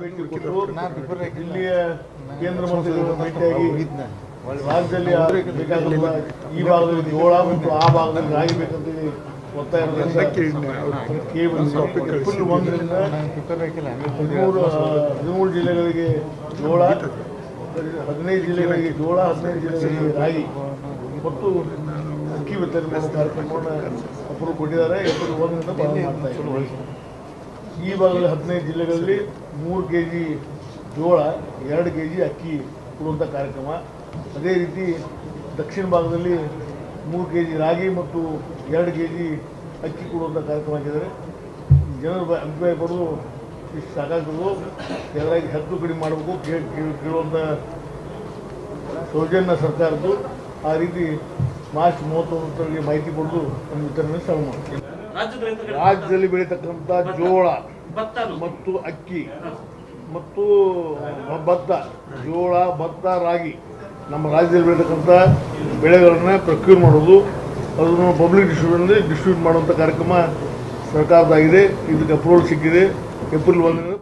ಇಲ್ಲಿಯ ಕೇಂದ್ರ ಮಂತ್ರಿಗಳು ಭೇಟಿಯಾಗಿ ರಾಜ್ಯದಲ್ಲಿ ಬೇಕಾದ ಈ ಭಾಗದಲ್ಲಿ ಮತ್ತು ಆ ಭಾಗದಲ್ಲಿ ರಾಗಿ ಬೇಕಂತೇಳಿ ಒತ್ತಾಯ ಏಪ್ರಿಲ್ ಒಂದರಿಂದ ಹದಿಮೂರು ಹದಿಮೂರು ಜಿಲ್ಲೆಗಳಿಗೆ ಜೋಳ ಹದಿನೈದು ಜಿಲ್ಲೆಗಳಿಗೆ ಜೋಳ ಹದಿನೈದು ಜಿಲ್ಲೆಗಳಿಗೆ ರಾಗಿ. ಮತ್ತು ಅಕ್ಕಿ ವಿತರಣೆ ಕಾರ್ಯಕ್ರಮವನ್ನು ಅಪ್ರೂವ್ ಕೊಟ್ಟಿದ್ದಾರೆ ಏಪ್ರಿಲ್ ಒಂದರಿಂದ ಬಂದಿದೆ ಮಾಡ್ತಾ ಇದ್ದಾರೆ. ಈ ಭಾಗದಲ್ಲಿ ಹದಿನೈದು ಜಿಲ್ಲೆಗಳಲ್ಲಿ ಮೂರು ಕೆ ಜಿ ಜೋಳ, ಎರಡು ಕೆ ಜಿ ಅಕ್ಕಿ ಕೊಡುವಂಥ ಕಾರ್ಯಕ್ರಮ. ಅದೇ ರೀತಿ ದಕ್ಷಿಣ ಭಾಗದಲ್ಲಿ ಮೂರು ಕೆ ಜಿ ರಾಗಿ ಮತ್ತು ಎರಡು ಕೆ ಜಿ ಅಕ್ಕಿ ಕೊಡುವಂಥ ಕಾರ್ಯಕ್ರಮ ಹಾಕಿದ್ದಾರೆ. ಜನರು ಅಭಿಪ್ರಾಯ ಪಡೆದು ಇಷ್ಟು ಸಾಕಾಗ್ತದೆ ಎಲ್ಲ ಹೆಚ್ಚು ಕಡಿಮೆ ಮಾಡಬೇಕು ಕೇಳುವಂಥ ಸೌಜನ್ಯ ಸರ್ಕಾರದ್ದು. ಆ ರೀತಿ ಮಾರ್ಚ್ ಮೂವತ್ತೊಂಬತ್ತರಿಗೆ ಮಾಹಿತಿ ಕೊಡೋದು ನಮ್ಮ ವಿತರಣೆ ಶ್ರಮ ಮಾಡ್ತೀವಿ. ರಾಜ್ಯದಲ್ಲಿ ಬೆಳೀತಕ್ಕಂಥ ಜೋಳ ಮತ್ತು ಅಕ್ಕಿ ಮತ್ತು ಭತ್ತ ಜೋಳ ಭತ್ತ ರಾಗಿ ನಮ್ಮ ರಾಜ್ಯದಲ್ಲಿ ಬೆಳೀತಕ್ಕಂಥ ಬೆಳೆಗಳನ್ನ ಪ್ರೊಕ್ಯೂರ್ ಮಾಡೋದು. ಅದನ್ನು ಪಬ್ಲಿಕ್ ಡಿಸ್ಟ್ರಿಬ್ಯೂಟ್ ಡಿಸ್ಟ್ರಿಬ್ಯೂಟ್ ಮಾಡುವಂಥ ಕಾರ್ಯಕ್ರಮ ಸರ್ಕಾರದಾಗಿದೆ ಇದಕ್ಕೆ ಅಪ್ರೂವಲ್ ಸಿಕ್ಕಿದೆ. ಏಪ್ರಿಲ್ ಒಂದರಿಂದ